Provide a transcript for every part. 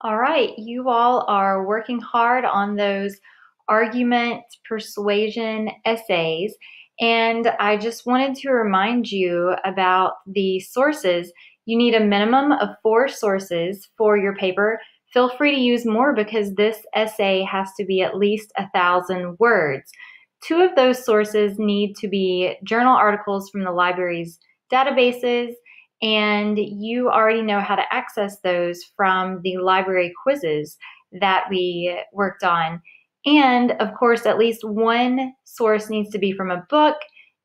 All right, you all are working hard on those argument persuasion essays. And I just wanted to remind you about the sources. You need a minimum of four sources for your paper. Feel free to use more because this essay has to be at least a thousand words. Two of those sources need to be journal articles from the library's databases, and you already know how to access those from the library quizzes that we worked on. And of course, at least one source needs to be from a book,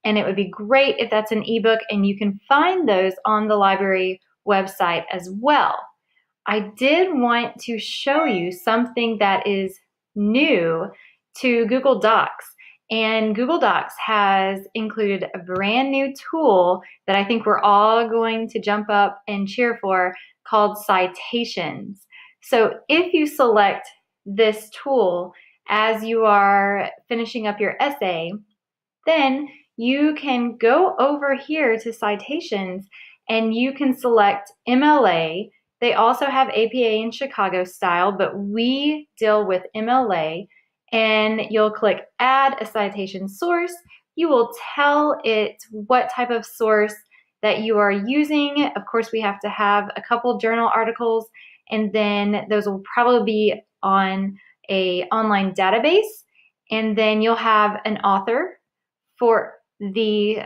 and it would be great if that's an ebook, and you can find those on the library website as well. I did want to show you something that is new to Google Docs. And Google Docs has included a brand new tool that I think we're all going to jump up and cheer for called Citations. So if you select this tool as you are finishing up your essay, then you can go over here to Citations and you can select MLA. They also have APA and Chicago style, but we deal with MLA and you'll click add a citation source. You will tell it what type of source that you are using. Of course, we have to have a couple journal articles and then those will probably be on a online database and then you'll have an author for the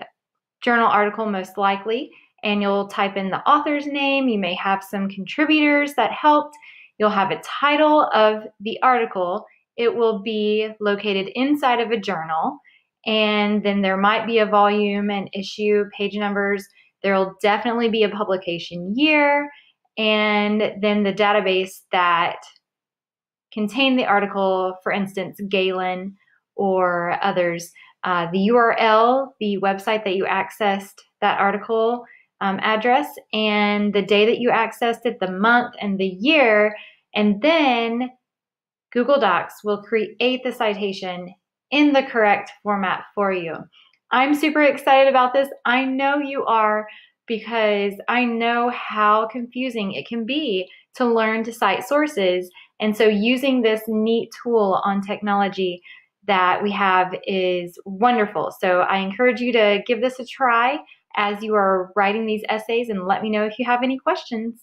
journal article most likely and you'll type in the author's name. You may have some contributors that helped. You'll have a title of the article it will be located inside of a journal. And then there might be a volume and issue, page numbers. There will definitely be a publication year, and then the database that contained the article, for instance, Galen or others. Uh, the URL, the website that you accessed that article um, address, and the day that you accessed it, the month and the year, and then Google Docs will create the citation in the correct format for you. I'm super excited about this. I know you are because I know how confusing it can be to learn to cite sources. And so using this neat tool on technology that we have is wonderful. So I encourage you to give this a try as you are writing these essays and let me know if you have any questions.